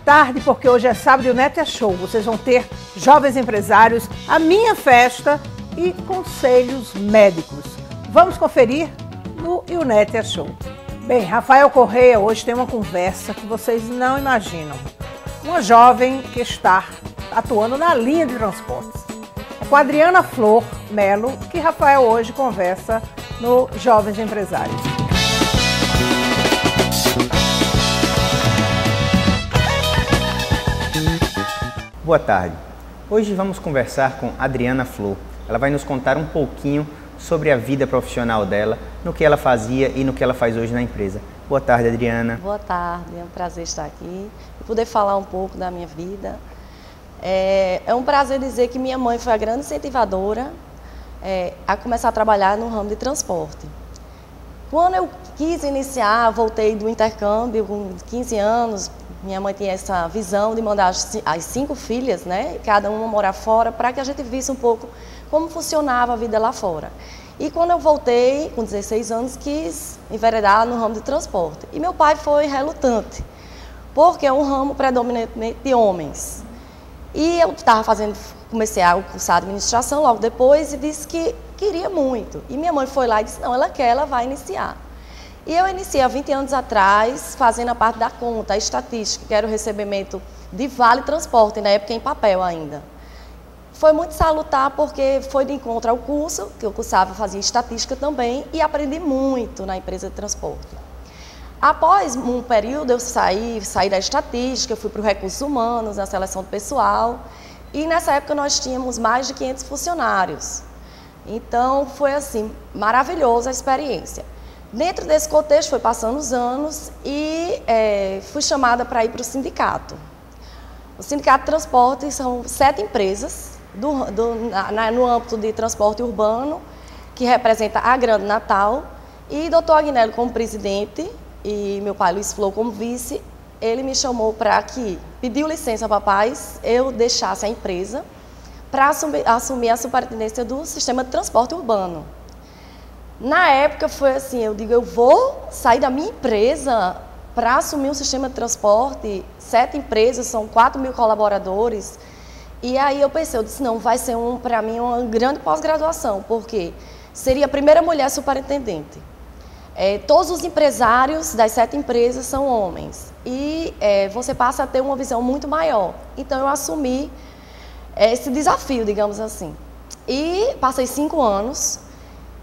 tarde, porque hoje é sábado e o Neto é show. Vocês vão ter jovens empresários, a minha festa e conselhos médicos. Vamos conferir no Ionete é Show. Bem, Rafael Correia hoje tem uma conversa que vocês não imaginam. Uma jovem que está atuando na linha de transportes. É com a Adriana Flor Melo que Rafael hoje conversa no Jovens Empresários. Boa tarde. Hoje vamos conversar com Adriana Flor. Ela vai nos contar um pouquinho sobre a vida profissional dela, no que ela fazia e no que ela faz hoje na empresa. Boa tarde, Adriana. Boa tarde, é um prazer estar aqui e poder falar um pouco da minha vida. É, é um prazer dizer que minha mãe foi a grande incentivadora é, a começar a trabalhar no ramo de transporte. Quando eu quis iniciar, voltei do intercâmbio com 15 anos, minha mãe tinha essa visão de mandar as cinco filhas, né, cada uma morar fora, para que a gente visse um pouco como funcionava a vida lá fora. E quando eu voltei, com 16 anos, quis enveredar no ramo de transporte. E meu pai foi relutante, porque é um ramo predominantemente de homens. E eu estava fazendo, comecei a cursar administração logo depois e disse que queria muito. E minha mãe foi lá e disse, não, ela quer, ela vai iniciar. E eu iniciei há 20 anos atrás, fazendo a parte da conta, a estatística, que era o recebimento de vale transporte, na época em papel ainda. Foi muito salutar porque foi de encontro ao curso, que eu cursava, fazia estatística também, e aprendi muito na empresa de transporte. Após um período, eu saí, saí da estatística, fui para os recursos humanos, na seleção do pessoal, e nessa época nós tínhamos mais de 500 funcionários. Então, foi assim, maravilhosa a experiência. Dentro desse contexto, foi passando os anos e é, fui chamada para ir para o sindicato. O Sindicato de Transporte são sete empresas do, do, na, no âmbito de transporte urbano, que representa a Grande Natal, e doutor Agnello como presidente e meu pai Luiz Flor como vice, ele me chamou para que pediu licença para pais, eu deixasse a empresa para assumir, assumir a superintendência do sistema de transporte urbano. Na época foi assim, eu digo, eu vou sair da minha empresa para assumir um sistema de transporte, sete empresas, são 4 mil colaboradores, e aí eu pensei, eu disse, não, vai ser um, para mim uma grande pós-graduação, porque seria a primeira mulher superintendente. É, todos os empresários das sete empresas são homens e é, você passa a ter uma visão muito maior. Então eu assumi é, esse desafio, digamos assim. E passei cinco anos.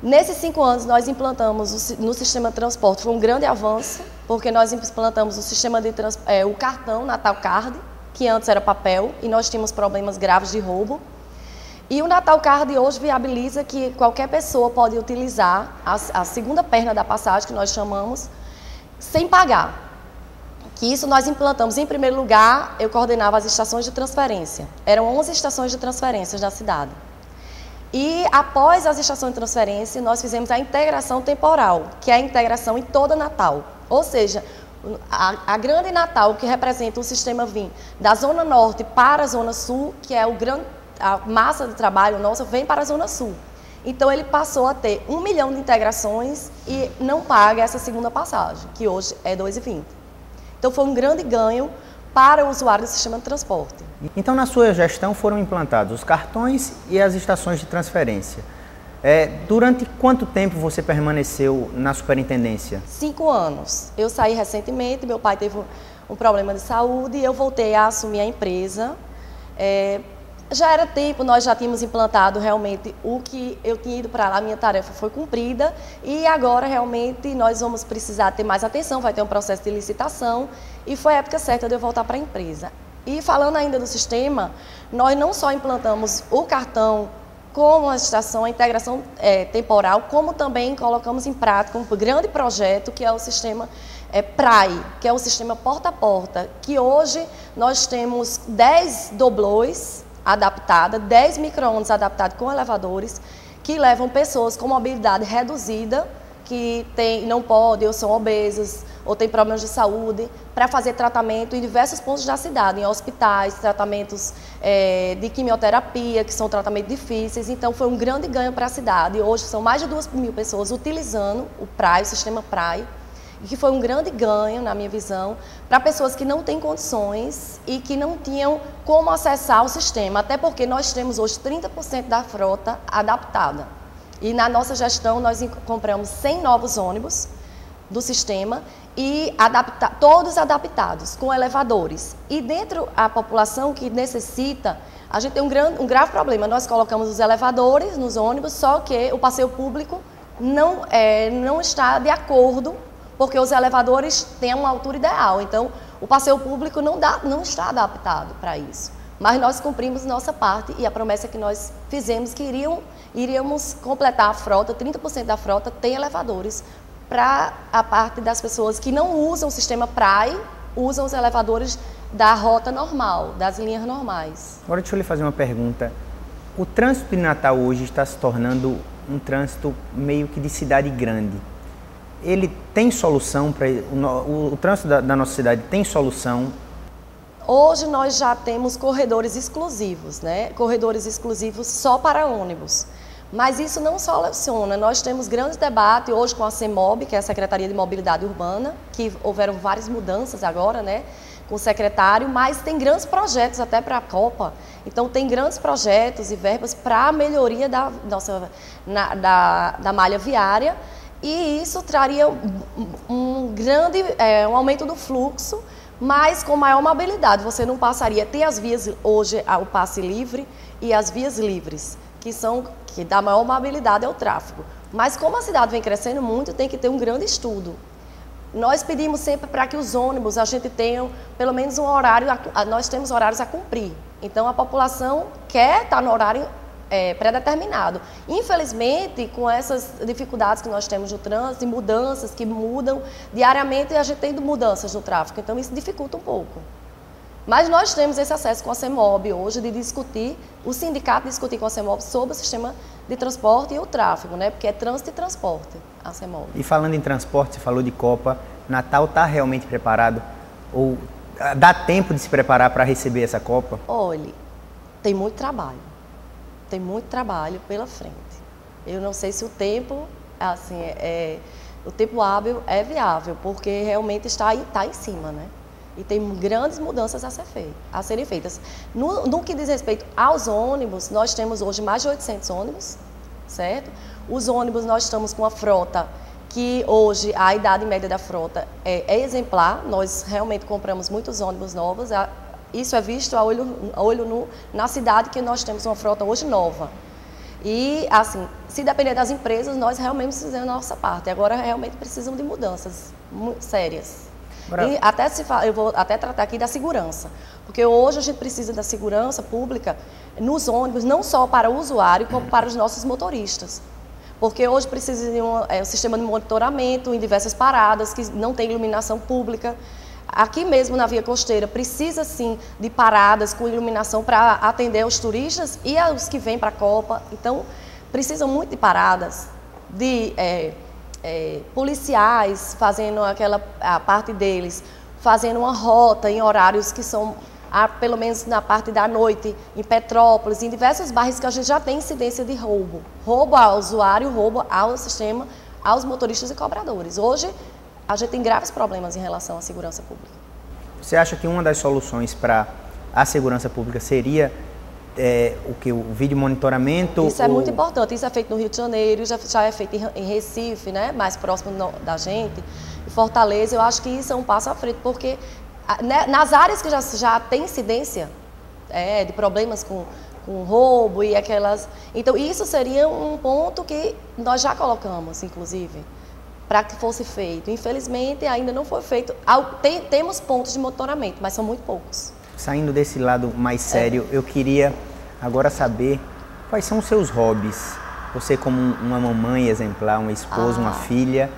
Nesses cinco anos nós implantamos no sistema de transporte, foi um grande avanço, porque nós implantamos o sistema de é, o cartão Natal Card, que antes era papel, e nós tínhamos problemas graves de roubo. E o Natal Card hoje viabiliza que qualquer pessoa pode utilizar a, a segunda perna da passagem, que nós chamamos, sem pagar. Que isso nós implantamos. Em primeiro lugar, eu coordenava as estações de transferência. Eram 11 estações de transferência da cidade. E após as estações de transferência, nós fizemos a integração temporal, que é a integração em toda Natal. Ou seja, a, a, Grande Natal, que representa o sistema VIM da Zona Norte para a Zona Sul, que é o grande, a massa de trabalho nossa, vem para a Zona Sul. Então ele passou a ter um milhão de integrações e não paga essa segunda passagem, que hoje é 2,20. Então foi um grande ganho para o usuário do sistema de transporte. Então na sua gestão foram implantados os cartões e as estações de transferência. É, durante quanto tempo você permaneceu na superintendência? Cinco anos. Eu saí recentemente, meu pai teve um problema de saúde e eu voltei a assumir a empresa. É, já era tempo, nós já tínhamos implantado realmente o que eu tinha ido para lá, minha tarefa foi cumprida e agora realmente nós vamos precisar ter mais atenção, vai ter um processo de licitação e foi a época certa de eu voltar para a empresa. E falando ainda do sistema, nós não só implantamos o cartão como a estação, a integração é, temporal, como também colocamos em prática um grande projeto que é o sistema é, PRAI, que é o sistema porta a porta, que hoje nós temos 10 doblões adaptadas, 10 micro-ondas adaptados com elevadores, que levam pessoas com mobilidade reduzida que tem, não podem ou são obesos ou têm problemas de saúde, para fazer tratamento em diversos pontos da cidade, em hospitais, tratamentos é, de quimioterapia, que são tratamentos difíceis. Então, foi um grande ganho para a cidade. Hoje, são mais de duas mil pessoas utilizando o PRAI, o sistema PRAI, e que foi um grande ganho, na minha visão, para pessoas que não têm condições e que não tinham como acessar o sistema, até porque nós temos hoje 30% da frota adaptada. E na nossa gestão nós compramos 100 novos ônibus do sistema e adapta, todos adaptados, com elevadores. E dentro a população que necessita, a gente tem um, grande, um grave problema. Nós colocamos os elevadores nos ônibus, só que o passeio público não, é, não está de acordo, porque os elevadores têm uma altura ideal. Então, o passeio público não, dá, não está adaptado para isso. Mas nós cumprimos nossa parte e a promessa que nós fizemos que iriam, iríamos completar a frota, 30% da frota tem elevadores, para a parte das pessoas que não usam o sistema PRAE, usam os elevadores da rota normal, das linhas normais. Agora deixa eu lhe fazer uma pergunta. O trânsito de Natal hoje está se tornando um trânsito meio que de cidade grande. Ele tem solução para o, o, trânsito da, da nossa cidade tem solução? Hoje nós já temos corredores exclusivos, né? Corredores exclusivos só para ônibus. Mas isso não soluciona. Nós temos grandes debates hoje com a CEMOB, que é a Secretaria de Mobilidade Urbana, que houveram várias mudanças agora, né? com o secretário, mas tem grandes projetos até para a Copa. Então tem grandes projetos e verbas para a melhoria da, nossa, na, da, da malha viária e isso traria um, grande é, um aumento do fluxo, mas com maior mobilidade. Você não passaria. Tem as vias hoje o passe livre e as vias livres, que são que dá maior mobilidade ao tráfego. Mas como a cidade vem crescendo muito, tem que ter um grande estudo nós pedimos sempre para que os ônibus a gente tenha pelo menos um horário, a, nós temos horários a cumprir. Então a população quer estar no horário é, pré-determinado. Infelizmente, com essas dificuldades que nós temos no trânsito, e mudanças que mudam diariamente, a gente tem mudanças no tráfego, então isso dificulta um pouco. Mas nós temos esse acesso com a CEMOB hoje de discutir, o sindicato discutir com a CEMOB sobre o sistema de transporte e o tráfego, né? Porque é trânsito e transporte, a CEMOL. E falando em transporte, você falou de Copa, Natal está realmente preparado? Ou ah, dá tempo de se preparar para receber essa Copa? Olhe, tem muito trabalho. Tem muito trabalho pela frente. Eu não sei se o tempo, assim, é, é o tempo hábil é viável, porque realmente está, está em cima, né? E tem grandes mudanças a, ser feito, a serem feitas. No, no, que diz respeito aos ônibus, nós temos hoje mais de 800 ônibus, certo? Os ônibus, nós estamos com a frota que hoje a idade média da frota é, é exemplar. Nós realmente compramos muitos ônibus novos. Isso é visto a olho, a olho nu na cidade que nós temos uma frota hoje nova. E, assim, se depender das empresas, nós realmente precisamos da nossa parte. Agora, realmente precisam de mudanças sérias. E até se eu vou até tratar aqui da segurança, porque hoje a gente precisa da segurança pública nos ônibus, não só para o usuário, como para os nossos motoristas. Porque hoje precisa de um, é, um sistema de monitoramento em diversas paradas que não tem iluminação pública. Aqui mesmo na via costeira precisa sim de paradas com iluminação para atender os turistas e aos que vêm para a Copa. Então, precisam muito de paradas, de é, é, policiais fazendo aquela a parte deles, fazendo uma rota em horários que são pelo menos na parte da noite, em Petrópolis, em diversos bairros que a gente já tem incidência de roubo. Roubo ao usuário, roubo ao sistema, aos motoristas e cobradores. Hoje, a gente tem graves problemas em relação à segurança pública. Você acha que uma das soluções para a segurança pública seria é, o que o vídeo monitoramento? Isso é muito importante. Isso é feito no Rio de Janeiro, já, já é feito em, Recife, né, mais próximo no, da gente. Em Fortaleza, eu acho que isso é um passo à frente, porque né, nas áreas que já, já tem incidência é, de problemas com, com roubo e aquelas. Então, isso seria um ponto que nós já colocamos, inclusive, para que fosse feito. Infelizmente, ainda não foi feito. Tem, temos pontos de monitoramento, mas são muito poucos. Saindo desse lado mais sério, é. eu queria agora saber quais são os seus hobbies. Você como uma mamãe exemplar, uma esposa, ah. uma filha,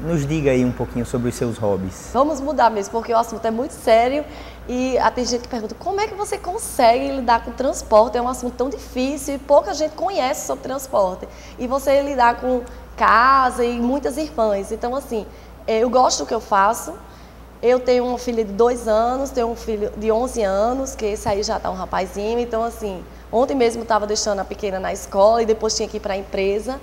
nos diga aí um pouquinho sobre os seus hobbies. Vamos mudar mesmo, porque o assunto é muito sério e tem gente que pergunta como é que você consegue lidar com transporte? É um assunto tão difícil e pouca gente conhece sobre transporte. E você lidar com casa e muitas irmãs. Então, assim, eu gosto do que eu faço. Eu tenho uma filha de dois anos, tenho um filho de 11 anos, que esse aí já está um rapazinho. Então, assim, ontem mesmo estava deixando a pequena na escola e depois tinha que ir para a empresa.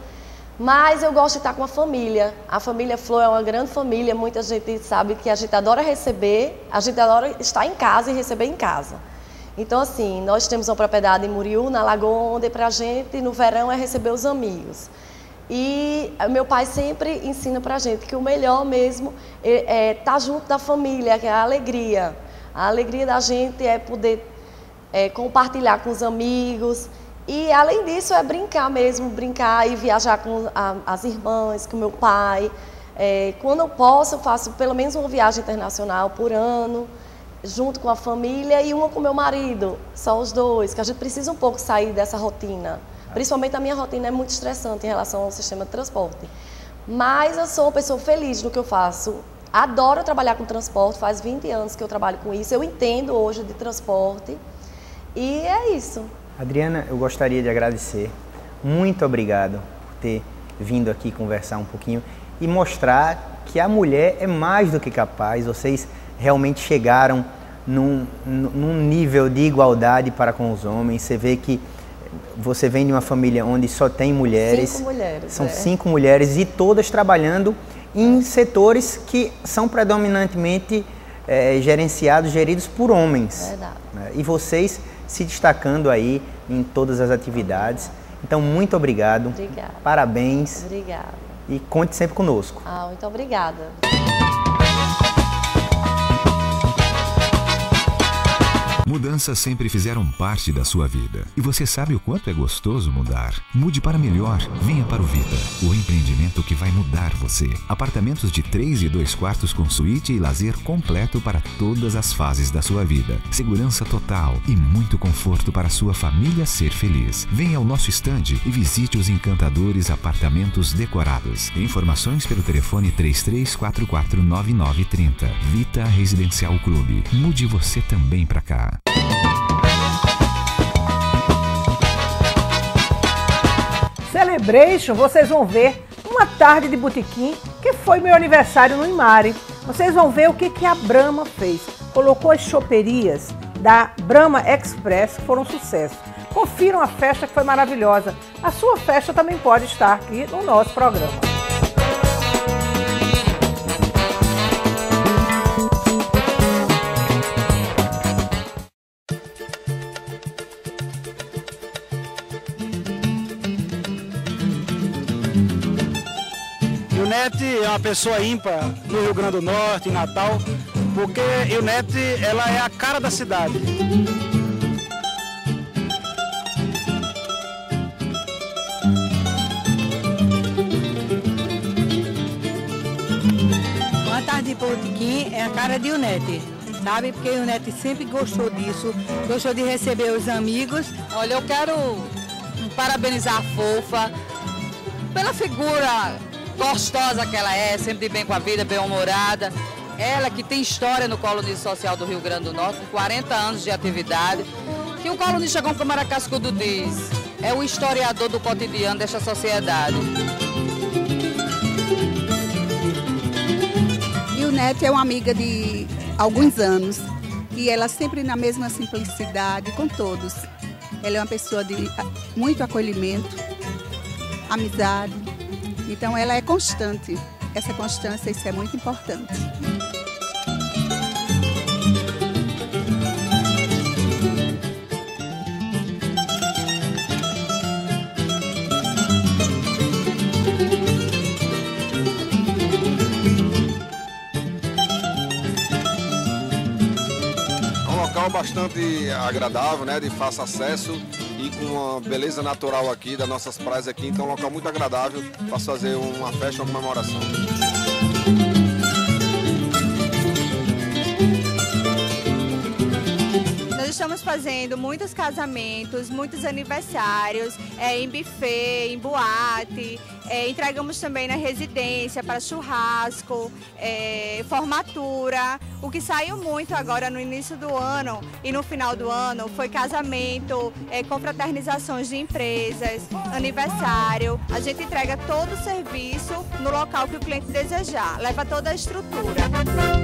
Mas eu gosto de estar com a família. A família Flor é uma grande família, muita gente sabe que a gente adora receber, a gente adora estar em casa e receber em casa. Então, assim, nós temos uma propriedade em Muriú, na Lagoa, onde para a gente, no verão, é receber os amigos. E meu pai sempre ensina para gente que o melhor mesmo é estar tá junto da família, que é a alegria. A alegria da gente é poder é, compartilhar com os amigos, e além disso é brincar mesmo, brincar e viajar com a, as irmãs, com meu pai. É, quando eu posso, eu faço pelo menos uma viagem internacional por ano, junto com a família e uma com meu marido, só os dois, que a gente precisa um pouco sair dessa rotina. Principalmente a minha rotina é muito estressante em relação ao sistema de transporte. Mas eu sou uma pessoa feliz no que eu faço. Adoro trabalhar com transporte, faz 20 anos que eu trabalho com isso. Eu entendo hoje de transporte. E é isso. Adriana, eu gostaria de agradecer. Muito obrigado por ter vindo aqui conversar um pouquinho e mostrar que a mulher é mais do que capaz. Vocês realmente chegaram num, num nível de igualdade para com os homens. Você vê que você vem de uma família onde só tem mulheres. Cinco mulheres. São é. cinco mulheres e todas trabalhando em setores que são predominantemente é, gerenciados, geridos por homens. Verdade. Né? E vocês se destacando aí em todas as atividades. Então, muito obrigado. Obrigada. Parabéns. Obrigada. E conte sempre conosco. Ah, muito obrigada. Mudanças sempre fizeram parte da sua vida. E você sabe o quanto é gostoso mudar. Mude para melhor. Venha para o Vida, o empreendimento que vai mudar você. Apartamentos de 3 e 2 quartos com suíte e lazer completo para todas as fases da sua vida. Segurança total e muito conforto para sua família ser feliz. Venha ao nosso estande e visite os encantadores apartamentos decorados. Informações pelo telefone 33449930. Vita Residencial Clube. Mude você também para cá. Celebration, vocês vão ver uma tarde de botequim que foi meu aniversário no Imare. Vocês vão ver o que, que a Brahma fez. Colocou as choperias da Brahma Express, que foram um sucesso. Confiram a festa que foi maravilhosa. A sua festa também pode estar aqui no nosso programa. Ionete é uma pessoa ímpar no Rio Grande do Norte, em Natal, porque Ionete ela é a cara da cidade. Uma tarde de botequim é a cara de Unete, sabe? Porque o Unete sempre gostou disso, gostou de receber os amigos. Olha, eu quero parabenizar a Fofa pela figura gostosa que ela é, sempre bem com a vida, bem humorada. Ela que tem história no Colunista Social do Rio Grande do Norte, com 40 anos de atividade, que o colunista, como Câmara Cascudo diz, é o historiador do cotidiano desta sociedade. E o Neto é uma amiga de alguns anos e ela sempre na mesma simplicidade com todos. Ela é uma pessoa de muito acolhimento, amizade. Então ela é constante. Essa constância isso é muito importante. É um local bastante agradável, né, de fácil acesso e com uma beleza natural aqui das nossas praias aqui, então é um local muito agradável para fazer uma festa, uma comemoração. Estamos fazendo muitos casamentos, muitos aniversários, é, em buffet, em boate. É, entregamos também na residência para churrasco, é, formatura. O que saiu muito agora no início do ano e no final do ano foi casamento, é, confraternizações de empresas, aniversário. A gente entrega todo o serviço no local que o cliente desejar, leva toda a estrutura.